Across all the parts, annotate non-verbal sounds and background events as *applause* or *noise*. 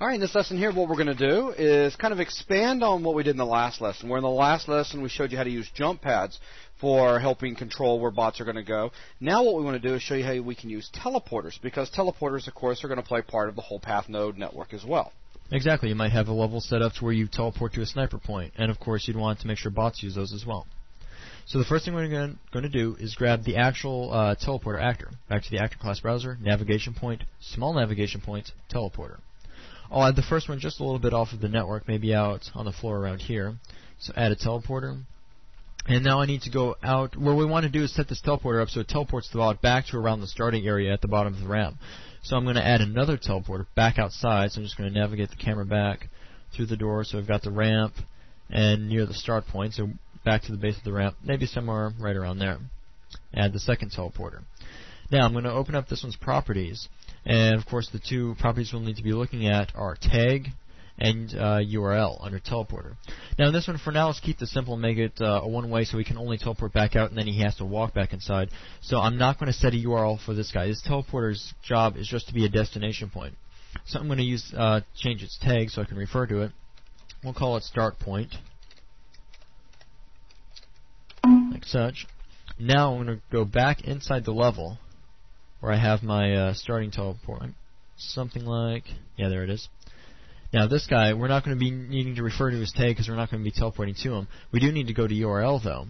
All right, in this lesson here, what we're going to do is kind of expand on what we did in the last lesson. Where in the last lesson we showed you how to use jump pads for helping control where bots are going to go. Now what we want to do is show you how we can use teleporters because teleporters, of course, are going to play part of the whole path node network as well. Exactly. You might have a level set up to where you teleport to a sniper point, and of course you'd want to make sure bots use those as well. So the first thing we're going to do is grab the actual uh, teleporter actor. Back to the actor class browser, navigation point, small navigation point, teleporter. I'll add the first one just a little bit off of the network, maybe out on the floor around here. So add a teleporter. And now I need to go out. What we want to do is set this teleporter up so it teleports the bot back to around the starting area at the bottom of the ramp. So I'm going to add another teleporter back outside. So I'm just going to navigate the camera back through the door. So I've got the ramp and near the start point. So back to the base of the ramp, maybe somewhere right around there. Add the second teleporter. Now I'm going to open up this one's properties. And of course, the two properties we'll need to be looking at are tag and uh, URL under teleporter. Now, in this one, for now, let's keep this simple and make it uh, a one-way so he can only teleport back out and then he has to walk back inside. So I'm not going to set a URL for this guy. This teleporter's job is just to be a destination point. So I'm going to use uh, change its tag so I can refer to it. We'll call it start point, like such. Now I'm going to go back inside the level where I have my uh, starting teleport. Something like, yeah, there it is. Now this guy, we're not going to be needing to refer to his tag because we're not going to be teleporting to him. We do need to go to URL though.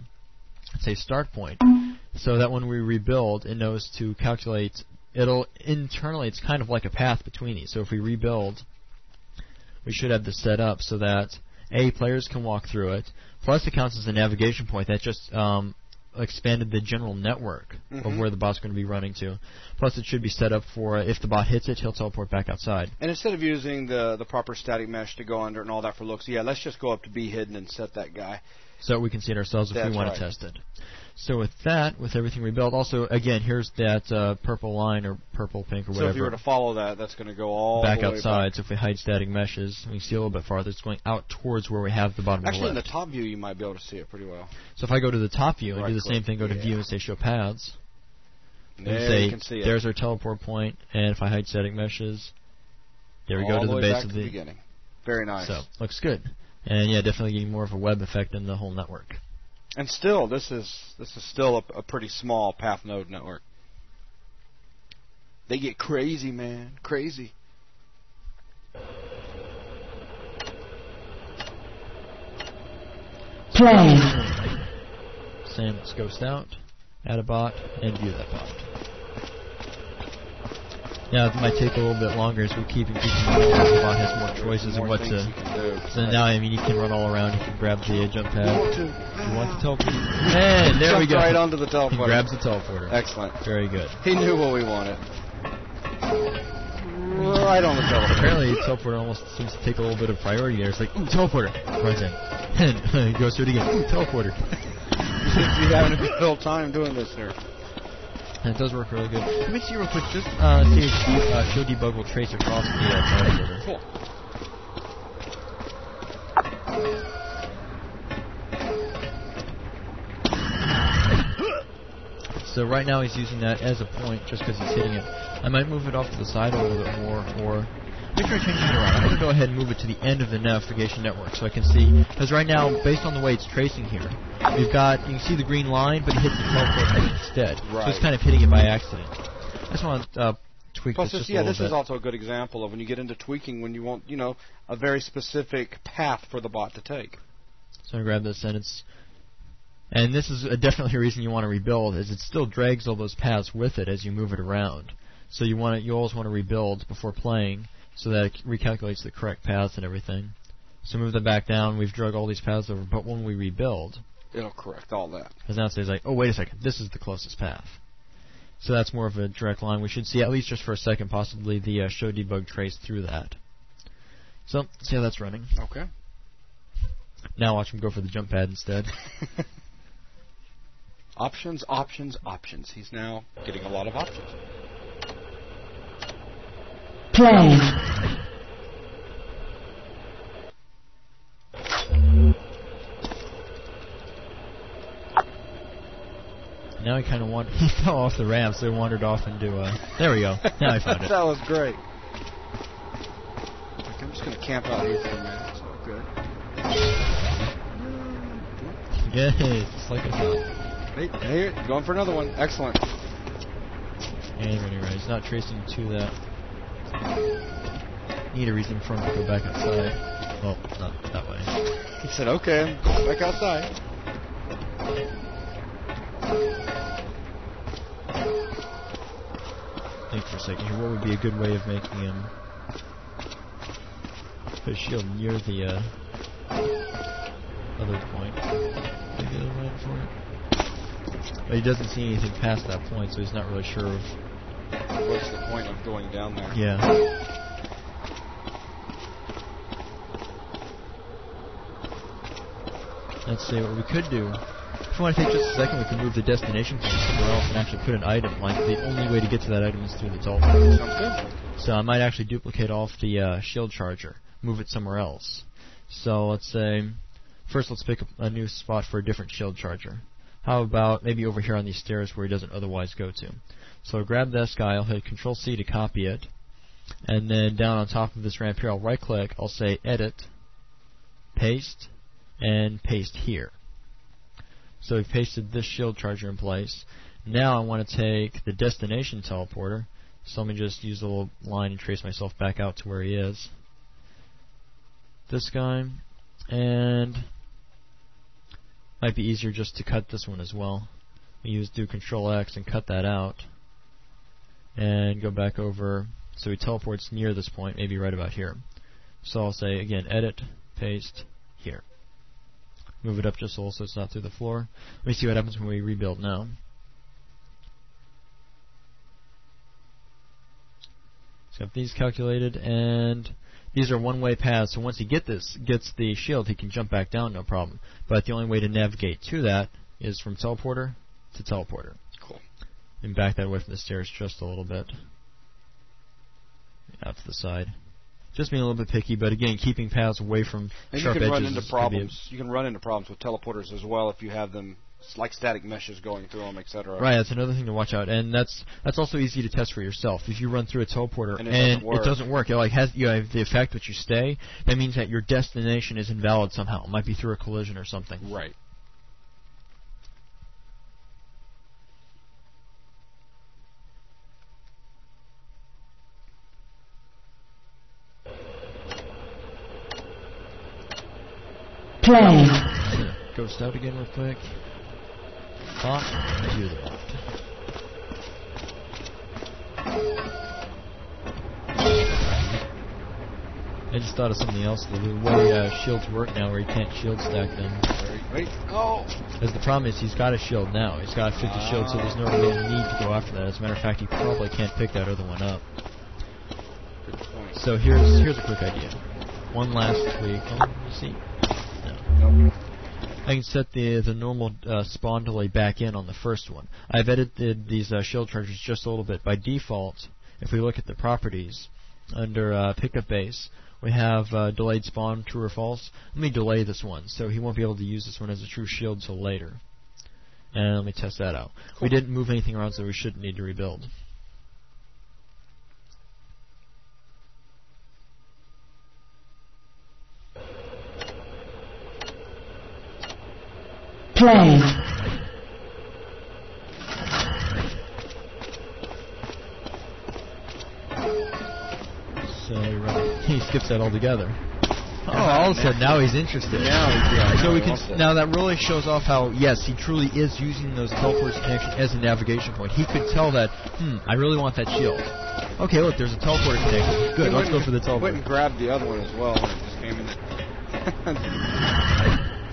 Say start point, so that when we rebuild, it knows to calculate. It'll internally, it's kind of like a path between these. So if we rebuild, we should have this set up so that a players can walk through it. Plus, it counts as a navigation point that just um, expanded the general network mm-hmm. of where the bot's going to be running to. Plus, it should be set up for uh, if the bot hits it, he'll teleport back outside. And instead of using the the proper static mesh to go under and all that for looks, yeah, let's just go up to be hidden and set that guy. So we can see it ourselves if That's we want right. to test it. So with that, with everything rebuilt, also again, here's that uh, purple line or purple pink or So whatever. if you were to follow that, that's going to go all back the way outside. Back. So if we hide static meshes, we can see a little bit farther. It's going out towards where we have the bottom Actually, of in the the top view, you might be able to see it pretty well. so if I go to the top view and do the Right-click, same thing, go to yeah. view and say show paths, and There say you can see it. there's our teleport point, and if I hide static meshes, there we all go to the the base of the the. beginning. Very nice. So looks good, and yeah, definitely getting more of a web effect in the whole network. And still, this is this is still a, a pretty small path node network. They get crazy, man, crazy. Play. Send this ghost out, add a bot, and view that bot. Now it might take a little bit longer as we keep increasing the because the bot has more choices and what to. So now I mean you can run all around. You can grab the uh, jump pad. You want? You the teleport? And there we go. Right onto the teleporter. He teleporter. grabs the teleporter. Excellent. Very good. He knew what we wanted. Right on the teleporter. Apparently, teleporter almost seems to take a little bit of priority there. It's like, ooh, teleporter. Runs in. And *laughs* goes through it again. Ooh, teleporter. *laughs* You're having a good old time doing this here. It does work really good. Let me see real quick. Just uh, see if the uh, show debug will trace across the uh, teleporter. Cool. So right now he's using that as a point just because he's hitting it. I might move it off to the side a little bit more, or make sure I change it around. I'm going to go ahead and move it to the end of the navigation network so I can see. Because right now, based on the way it's tracing here, we've got you can see the green line, but it hits the teleport instead. So it's kind of hitting it by accident. I just want to uh, tweak Plus, this this, just yeah, this bit. is also a good example of when you get into tweaking when you want, you know, a very specific path for the bot to take. So I'm grab this and it's and this is a definitely a reason you want to rebuild is it still drags all those paths with it as you move it around. So you want to you always want to rebuild before playing so that it recalculates the correct paths and everything. So move them back down. We've drug all these paths over, but when we rebuild, It'll correct all that. because now it says like, oh wait a second, this is the closest path. So that's more of a direct line. We should see at least just for a second, possibly the uh, show debug trace through that. So see how that's running. Okay. Now watch him go for the jump pad instead. *laughs* options, options, options. He's now getting a lot of options. Play. Now he kind of wandered. He *laughs* fell off the ramp, so he wandered off into. Uh, there we go. Now I found it. *laughs* that was great. I'm just gonna camp out here for a minute. So good. Yeah, *laughs* just like I thought. Hey, hey, going for another one. Excellent. You're right, he's not tracing to that. Need a reason for him to go back outside. Well, not that way. He said, "Okay, I'm going back outside." Think for a second here. What would be a good way of making him put a shield near the uh, other point? Maybe the other for it. But he doesn't see anything past that point, so he's not really sure of. What's the point of going down there? Yeah. Let's see what we could do. If you want to take just a second, we can move the destination point somewhere else and actually put an item. Like the only way to get to that item is through the good. So I might actually duplicate off the uh, shield charger, move it somewhere else. So let's say, first let's pick a, a new spot for a different shield charger. How about maybe over here on these stairs where he doesn't otherwise go to? So I'll grab this guy, I'll hit Control C to copy it, and then down on top of this ramp here, I'll right click, I'll say Edit, Paste, and paste here. So we've pasted this shield charger in place. Now I want to take the destination teleporter. So let me just use a little line and trace myself back out to where he is. This guy. And might be easier just to cut this one as well. We use do control X and cut that out. And go back over so he teleports near this point, maybe right about here. So I'll say again edit, paste. Move it up just a little so it's not through the floor. Let me see what happens when we rebuild now. So have these calculated, and these are one-way paths. So once he get this, gets the shield, he can jump back down, no problem. But the only way to navigate to that is from teleporter to teleporter. Cool. And back that way from the stairs just a little bit. Out to the side. Just being a little bit picky, but again, keeping paths away from And sharp you can edges run into problems. You can run into problems with teleporters as well if you have them s- like static meshes going through them, etc. Right, that's another thing to watch out, and that's that's also easy to test for yourself. If you run through a teleporter And it doesn't work. it doesn't work, it like has you have the effect that you stay. That means that your destination is invalid somehow. It might be through a collision or something. Right. Play. Ghost out again real quick. Pop, to left. I just thought of something else. The way uh, shields work now, where you can't shield stack them. Very great. Oh. Because the problem is he's got a shield now. He's got 50 shields, so there's no real need to go after that. As a matter of fact, he probably can't pick that other one up. Good point. So here's here's a quick idea. One last tweak. Oh, let me see. I can set the the normal uh, spawn delay back in on the first one. I've edited these uh, shield charges just a little bit. By default, if we look at the properties under uh, pickup base, we have uh, delayed spawn true or false. Let me delay this one, so he won't be able to use this one as a true shield till later. And let me test that out. We didn't move anything around, so we shouldn't need to rebuild. Play. So he he skips that altogether. Oh, all of a sudden now he's interested. Now he's- yeah, so now we can wants now that really shows off how yes he truly is using those teleports connection as a navigation point. He could tell that hmm I really want that shield. Okay, look there's a teleporter connection. Good, He let's go for the Went teleporter. and grabbed the other one as well. It just came in. *laughs*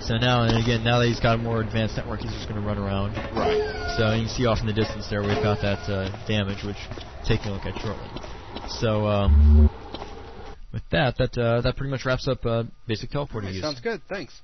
So now and again now that he's got a more advanced network, he's just going to run around. right. So you can see off in the distance there we've got that uh, damage, which taking a look at shortly. So um, with that, that uh, that pretty much wraps up uh, basic teleporting use. sounds good. Thanks.